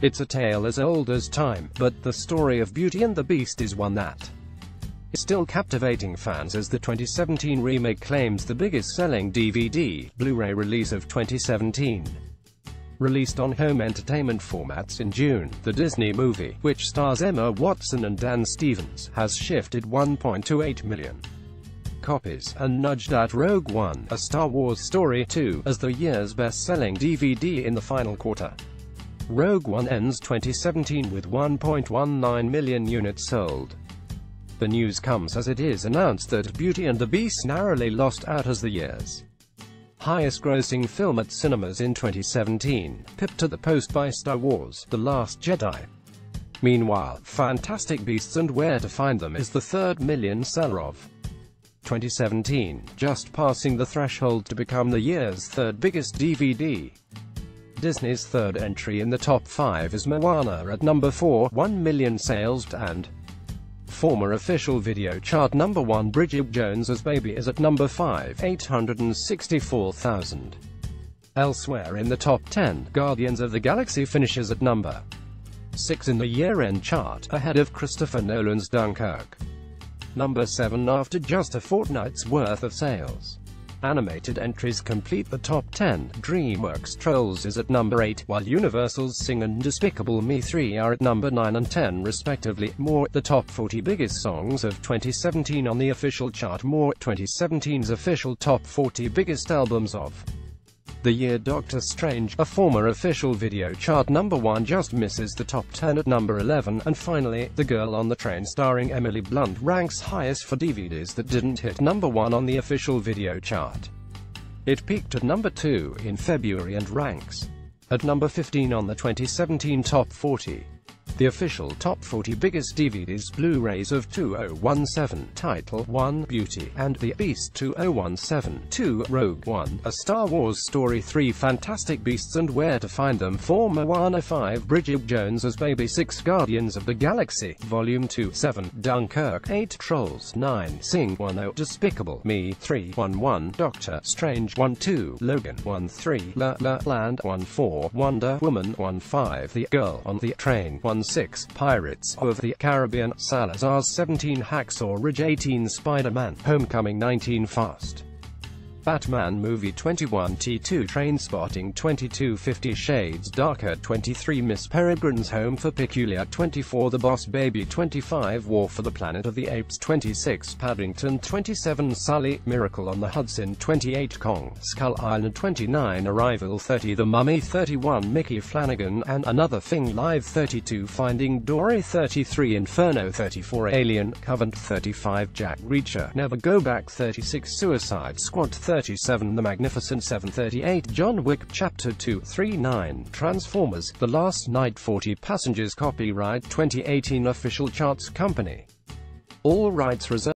It's a tale as old as time, but the story of Beauty and the Beast is one that is still captivating fans as the 2017 remake claims the biggest-selling DVD, Blu-ray release of 2017. Released on home entertainment formats in June, the Disney movie, which stars Emma Watson and Dan Stevens, has shifted 1.28 million copies, and nudged out Rogue One, a Star Wars story 2, as the year's best-selling DVD in the final quarter. Rogue One ends 2017 with 1.19 million units sold. The news comes as it is announced that Beauty and the Beast narrowly lost out as the year's highest-grossing film at cinemas in 2017, pipped to the post by Star Wars, The Last Jedi. Meanwhile, Fantastic Beasts and Where to Find Them is the third million seller of 2017, just passing the threshold to become the year's third biggest DVD. Disney's third entry in the top 5 is Moana at number 4, 1 million sales, and former official video chart number 1 Bridget Jones's Baby is at number 5, 864,000. Elsewhere in the top 10, Guardians of the Galaxy finishes at number 6 in the year-end chart, ahead of Christopher Nolan's Dunkirk. Number 7 after just a fortnight's worth of sales. Animated entries complete the top 10. DreamWorks Trolls is at number 8, while Universal's Sing and Despicable Me 3 are at number 9 and 10 respectively. More, the top 40 biggest songs of 2017 on the official chart. More, 2017's official top 40 biggest albums of the year Doctor Strange, a former official video chart number 1 just misses the top 10 at number 11, and finally, The Girl on the Train starring Emily Blunt ranks highest for DVDs that didn't hit number 1 on the official video chart. It peaked at number 2 in February and ranks at number 15 on the 2017 Top 40. The official top 40 biggest DVDs Blu-rays of 2017 Title 1 Beauty and the Beast 2017 2 Rogue One, A Star Wars Story 3 Fantastic Beasts and Where to Find Them 4 Moana 5 Bridget Jones's Baby 6 Guardians of the Galaxy Volume 2 7 Dunkirk 8 Trolls 9 Sing 1 0 Despicable Me 3 1 1 Doctor Strange 1 2 Logan 1 3 La La Land 1 4 Wonder Woman 1 5 The Girl on the Train 1 6, Pirates of the Caribbean, Salazar's 17 Hacksaw Ridge 18 Spider-Man, Homecoming 19 Fast. Batman Movie 21 T2 Trainspotting 22 Fifty Shades Darker 23 Miss Peregrine's Home for Peculiar 24 The Boss Baby 25 War for the Planet of the Apes 26 Paddington 27 Sully, Miracle on the Hudson 28 Kong, Skull Island 29 Arrival 30 The Mummy 31 Micky Flanagan and Another Thing Live 32 Finding Dory 33 Inferno 34 Alien, Covenant 35 Jack Reacher Never Go Back 36 Suicide Squad 37 The Magnificent 738 John Wick Chapter 2 39 Transformers The Last Knight 40 Passengers Copyright 2018 Official Charts Company. All rights reserved